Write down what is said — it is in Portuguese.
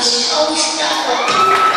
Eu sou estúpido.